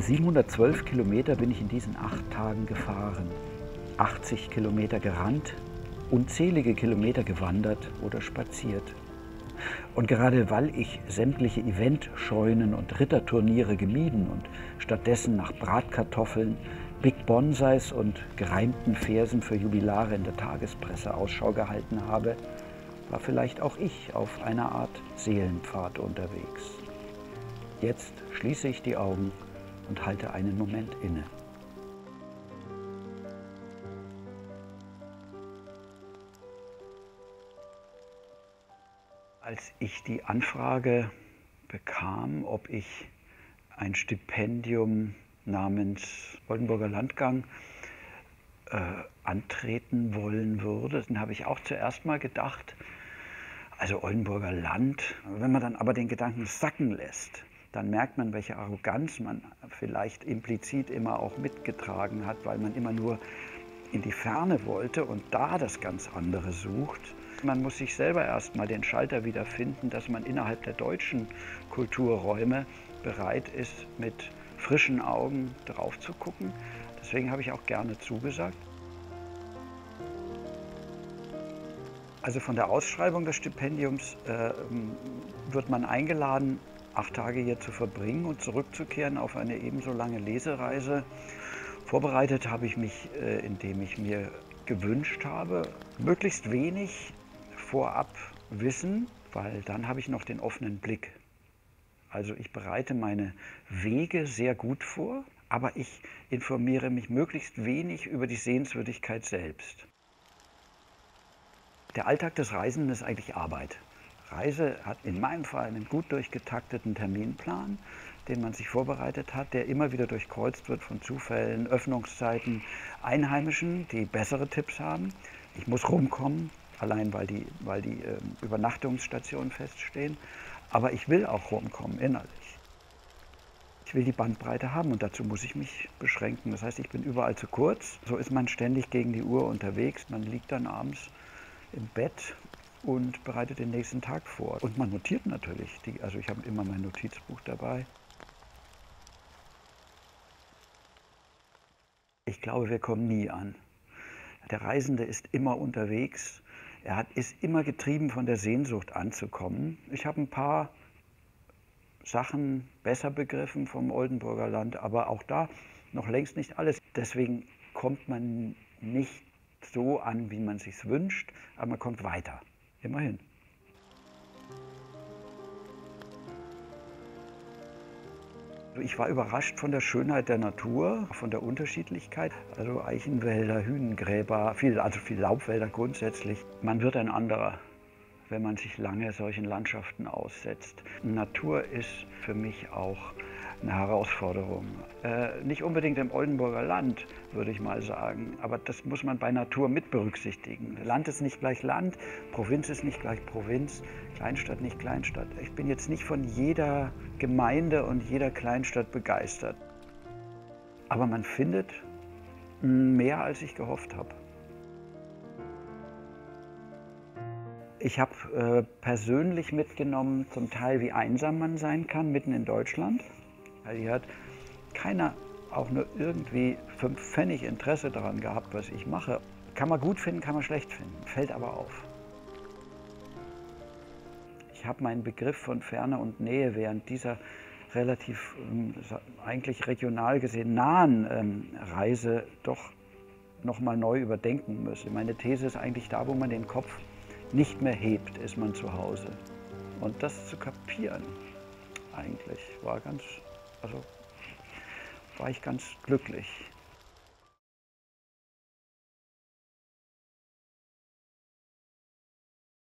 712 Kilometer bin ich in diesen acht Tagen gefahren, 80 Kilometer gerannt, unzählige Kilometer gewandert oder spaziert. Und gerade weil ich sämtliche Eventscheunen und Ritterturniere gemieden und stattdessen nach Bratkartoffeln, Big Bonsais und gereimten Versen für Jubilare in der Tagespresse Ausschau gehalten habe, war vielleicht auch ich auf einer Art Seelenpfad unterwegs. Jetzt schließe ich die Augen und halte einen Moment inne. Als ich die Anfrage bekam, ob ich ein Stipendium namens Oldenburger Landgang äh, antreten wollen würde, dann habe ich auch zuerst mal gedacht, also Oldenburger Land, wenn man dann aber den Gedanken sacken lässt, dann merkt man, welche Arroganz man vielleicht implizit immer auch mitgetragen hat, weil man immer nur in die Ferne wollte und da das ganz andere sucht. Man muss sich selber erstmal den Schalter wieder finden, dass man innerhalb der deutschen Kulturräume bereit ist, mit frischen Augen drauf zu gucken. Deswegen habe ich auch gerne zugesagt. Also von der Ausschreibung des Stipendiums äh, wird man eingeladen, acht Tage hier zu verbringen und zurückzukehren auf eine ebenso lange Lesereise. Vorbereitet habe ich mich, äh, indem ich mir gewünscht habe, möglichst wenig vorab wissen, weil dann habe ich noch den offenen Blick. Also ich bereite meine Wege sehr gut vor, aber ich informiere mich möglichst wenig über die Sehenswürdigkeit selbst. Der Alltag des Reisenden ist eigentlich Arbeit. Reise hat in meinem Fall einen gut durchgetakteten Terminplan, den man sich vorbereitet hat, der immer wieder durchkreuzt wird von Zufällen, Öffnungszeiten, Einheimischen, die bessere Tipps haben. Ich muss rumkommen, allein weil die, weil die äh, Übernachtungsstationen feststehen. Aber ich will auch rumkommen, innerlich. Ich will die Bandbreite haben und dazu muss ich mich beschränken. Das heißt, ich bin überall zu kurz. So ist man ständig gegen die Uhr unterwegs. Man liegt dann abends im Bett und bereitet den nächsten Tag vor. Und man notiert natürlich, die, also ich habe immer mein Notizbuch dabei. Ich glaube, wir kommen nie an. Der Reisende ist immer unterwegs. Er hat, ist immer getrieben von der Sehnsucht anzukommen. Ich habe ein paar Sachen besser begriffen vom Oldenburger Land, aber auch da noch längst nicht alles. Deswegen kommt man nicht so an, wie man sich wünscht, aber man kommt weiter. Immerhin. Ich war überrascht von der Schönheit der Natur, von der Unterschiedlichkeit. Also Eichenwälder, Hünengräber, viel, also viel Laubwälder grundsätzlich. Man wird ein anderer, wenn man sich lange solchen Landschaften aussetzt. Natur ist für mich auch eine Herausforderung. Äh, nicht unbedingt im Oldenburger Land, würde ich mal sagen, aber das muss man bei Natur mit berücksichtigen. Land ist nicht gleich Land, Provinz ist nicht gleich Provinz, Kleinstadt nicht Kleinstadt. Ich bin jetzt nicht von jeder Gemeinde und jeder Kleinstadt begeistert. Aber man findet mehr, als ich gehofft habe. Ich habe äh, persönlich mitgenommen, zum Teil, wie einsam man sein kann, mitten in Deutschland. Hier hat keiner auch nur irgendwie fünf Pfennig Interesse daran gehabt, was ich mache. Kann man gut finden, kann man schlecht finden, fällt aber auf. Ich habe meinen Begriff von Ferne und Nähe während dieser relativ ähm, eigentlich regional gesehen nahen ähm, Reise doch nochmal neu überdenken müssen. Meine These ist eigentlich da, wo man den Kopf nicht mehr hebt, ist man zu Hause. Und das zu kapieren, eigentlich, war ganz also war ich ganz glücklich.